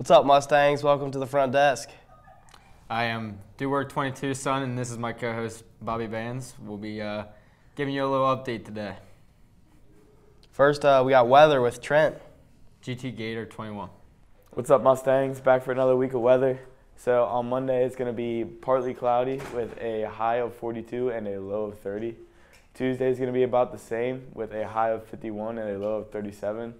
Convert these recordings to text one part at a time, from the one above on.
What's up, Mustangs? Welcome to the front desk. I am DoWork 22 son, and this is my co-host Bobby Vans. We'll be uh, giving you a little update today. First, uh, we got weather with Trent. GT Gator 21. What's up, Mustangs? Back for another week of weather. So on Monday, it's going to be partly cloudy with a high of 42 and a low of 30. Tuesday is going to be about the same with a high of 51 and a low of 37.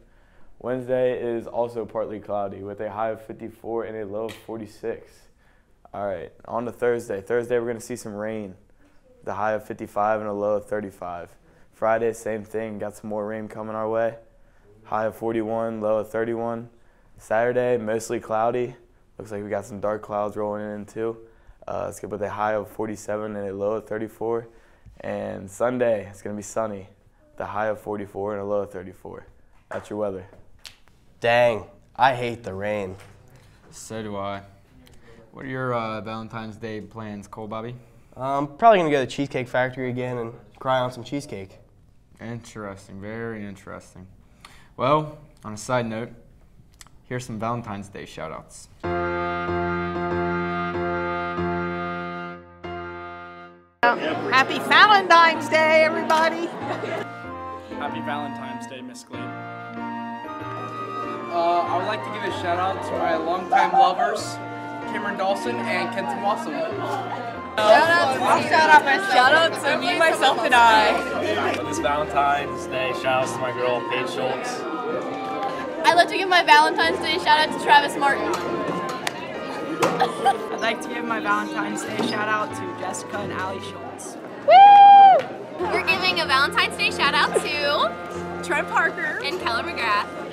Wednesday is also partly cloudy with a high of 54 and a low of 46. All right, on to Thursday. Thursday, we're going to see some rain, the high of 55 and a low of 35. Friday, same thing, got some more rain coming our way, high of 41, low of 31. Saturday, mostly cloudy. Looks like we got some dark clouds rolling in too. Uh, it's good with a high of 47 and a low of 34. And Sunday, it's going to be sunny, the high of 44 and a low of 34. That's your weather. Dang, I hate the rain. So do I. What are your uh, Valentine's Day plans, Cole Bobby? I'm probably gonna go to the Cheesecake Factory again and cry on some cheesecake. Interesting, very interesting. Well, on a side note, here's some Valentine's Day shoutouts. Happy Valentine's Day, everybody. Happy Valentine's Day, Miss Glenn. I would like to give a shout out to my longtime lovers, Cameron Dawson and Kenton Wassam. Shout out to shout out, my, shout out to me, myself, and I. On this Valentine's Day, shout out to my girl, Paige Schultz. I'd like to give my Valentine's Day shout out to Travis Martin. I'd like to give my Valentine's Day shout out to Jessica and Ali Schultz. Woo! We're giving a Valentine's Day shout out to Trent Parker and Keller McGrath.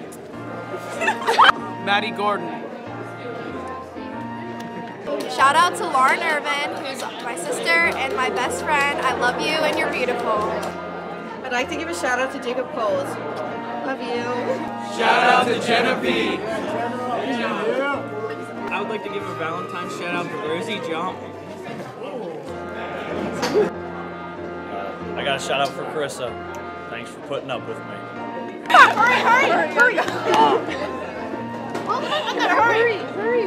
Maddie Gordon. Shout out to Lauren Irvin, who's my sister and my best friend. I love you and you're beautiful. I'd like to give a shout out to Jacob Coles. Love you. Shout out to Jenna I would like to give a Valentine's shout out to Rosie Jump. I got a shout out for Carissa. Thanks for putting up with me. Hurry, hurry, hurry. hurry, hurry.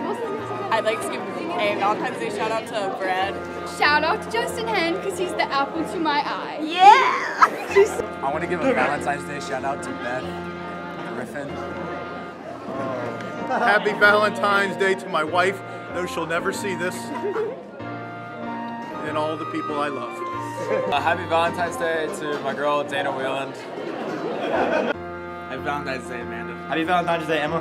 I'd like to give a Valentine's Day shout out to Brad. Shout out to Justin Hen because he's the apple to my eye. Yeah. I want to give a Valentine's Day shout out to Beth Griffin. Happy Valentine's Day to my wife. though she'll never see this. And all the people I love. Uh, happy Valentine's Day to my girl Dana Wheeland. Happy Valentine's Day, Amanda. Happy Valentine's Day, Emma.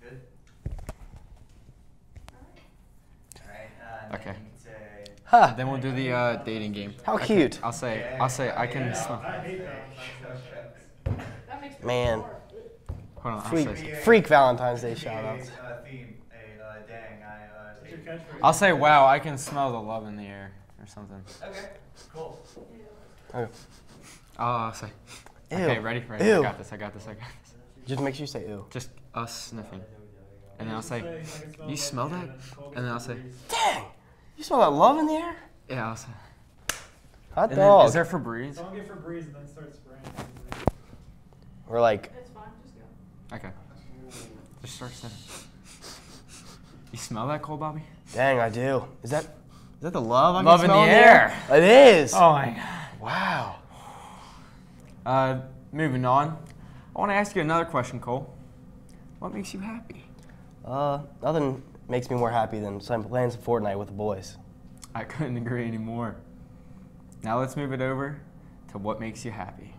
Cute. All right. Okay. Huh, Then we'll do the uh, dating game. how cute. I'll say, I'll say, I can smell. Man, Hold on, freak, freak Valentine's Day shoutouts. I'll say, wow, I can smell the love in the air or something. Oh, Oh, I'll say. Ew. Okay, ready? For ready. I got this. I got this. I got this. Just make sure you say ew. Just us sniffing. And then I'll say, you smell that? And then I'll say, Dang, you smell that love in the air? yeah, I'll say. Hot And then, dog. is there Febreze? Don't get Febreze and then start spraying. We're like, Okay. Just start sniffing. You smell that, Cole Bobby? dang, I do. Is that, is that the love I'm Love in the air. It is. Oh my god. Wow. Uh, moving on. I want to ask you another question, Cole. What makes you happy? Uh, nothing makes me more happy than some- playing some Fortnite with the boys. I couldn't agree anymore. Now let's move it over to what makes you happy.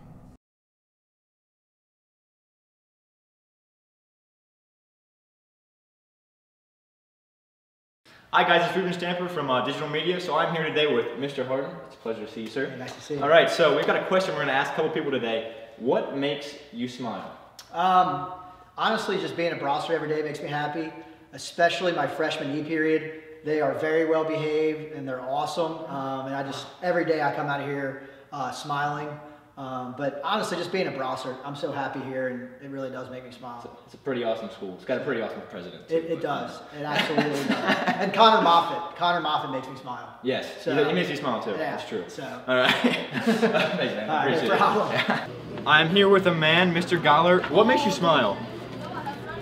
Hi guys, it's Ruben Stamper from uh, Digital Media. So I'm here today with Mr. Harden. It's a pleasure to see you, sir. Nice to see you. All right, so we've got a question we're going to ask a couple people today. What makes you smile? Um, honestly, just being a Brossart every day makes me happy, especially my freshman E period. They are very well behaved and they're awesome. Um, and I just, every day I come out of here uh, smiling. Um, but honestly, just being a Brossart, I'm so happy here, and it really does make me smile. It's a pretty awesome school. It's got a pretty awesome president. It, it does. It absolutely does. And Connor Moffat. Connor Moffat makes me smile. Yes, So- he, he makes me smile too. Yeah, That's true. so- All right. Thanks, man. All right, Appreciate no it. problem. I'm here with a man, Mr. Goller. What makes you smile?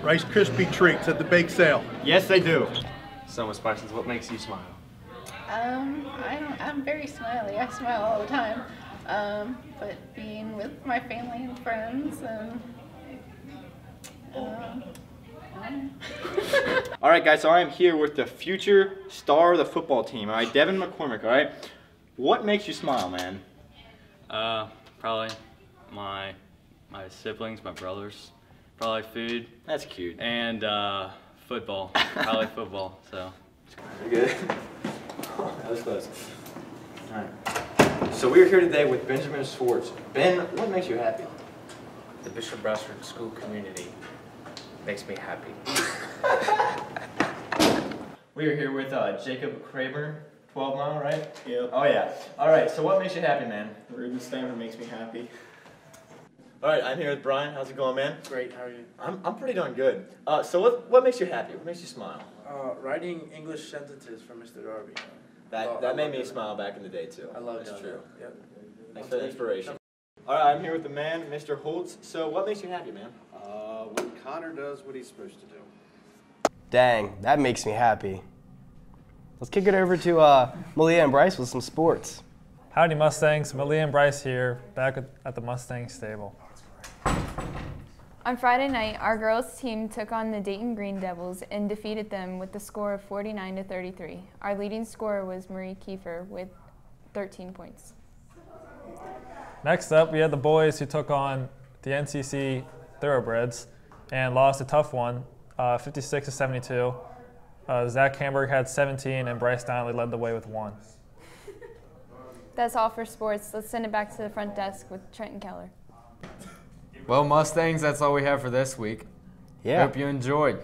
Rice Krispie treats at the bake sale. Yes, they do. Summer Spices, what makes you smile? Um, I don't, I'm very smiley. I smile all the time. Um, but being with my family and friends and um, I don't know. All right, guys. So I am here with the future star of the football team. All right, Devin McCormick. All right. What makes you smile, man? Uh, probably my my siblings, my brothers. Probably food. That's cute. And uh, football. probably football. So. You good? that was close. All right. So we are here today with Benjamin Schwartz. Ben, what makes you happy? The Bishop Brossart School community makes me happy. We are here with uh, Jacob Kramer, 12 mile, right? Yeah. Oh yeah. All right. So what makes you happy, man? Ruben Stanford makes me happy. All right. I'm here with Brian. How's it going, man? Great, how are you? I'm, I'm pretty darn good. Uh, so what what makes you happy? What makes you smile? Uh, writing English sentences for Mr. Darby. That Well, I that made me doing smile back in the day too. I love That's doing true. that. Yep. Thanks for the inspiration. All right. I'm here with the man, Mr. Holtz. So what makes you happy, man? Uh, when Connor does what he's supposed to do. Dang, that makes me happy. Let's kick it over to uh, Malia and Bryce with some sports. Howdy Mustangs, Malia and Bryce here, back at- at the Mustang stable. On Friday night, our girls team took on the Dayton Green Devils and defeated them with the score of 49 to 33. Our leading scorer was Marie Kiefer with 13 points. Next up, we had the boys who took on the NCC Thoroughbreds and lost a tough one, uh, 56 to 72. Uh, Zach Hamburg had 17 and Bryce Donnelly led the way with one. That's all for sports. Let's send it back to the front desk with Trenton Keller. Well, Mustangs, that's all we have for this week. Yeah. Hope you enjoyed.